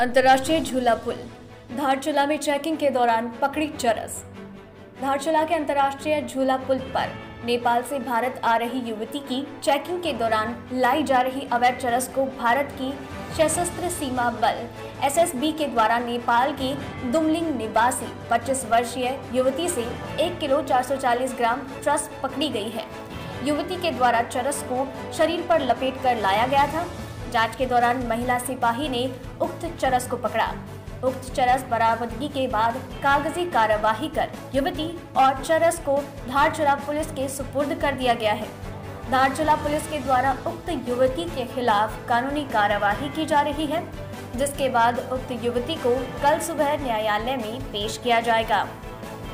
अंतर्राष्ट्रीय झूला पुल। धारचूला में चेकिंग के दौरान पकड़ी चरस। धारचूला के अंतर्राष्ट्रीय झूला पुल पर नेपाल से भारत आ रही युवती की चेकिंग के दौरान लाई जा रही अवैध चरस को भारत की सशस्त्र सीमा बल एसएसबी के द्वारा नेपाल की दुमलिंग निवासी 25 वर्षीय युवती से 1 किलो 440 ग्राम चरस पकड़ी गई है। युवती के द्वारा चरस को शरीर पर लपेट कर लाया गया था। जाँच के दौरान महिला सिपाही ने उक्त चरस को पकड़ा। उक्त चरस बरामदगी के बाद कागज़ी कार्यवाही कर युवती और चरस को धारचूला पुलिस के सुपुर्द कर दिया गया है। धारचूला पुलिस के द्वारा उक्त युवती के खिलाफ कानूनी कार्यवाही की जा रही है, जिसके बाद उक्त युवती को कल सुबह न्यायालय में पेश किया जाएगा।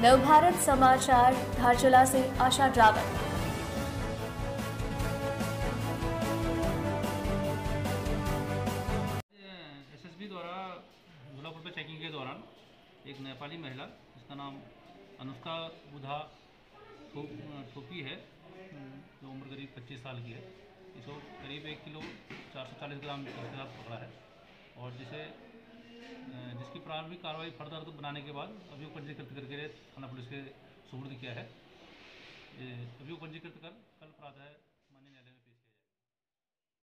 नवभारत समाचार, धारचूला से आशा रावत झूलापुर पे चेकिंग के दौरान एक नेपाली महिला, जिसका नाम अनुष्का बुधा थोपी है, जो उम्र करीब 25 साल की है। इसको करीब एक किलो 440 ग्राम के साथ पकड़ा है और जिसे जिसकी प्रारंभिक कार्रवाई फर्दर बनाने के बाद अभियोग पंजीकृत करके थाना पुलिस के सुपुर्द किया है। अभियोग पंजीकृत कर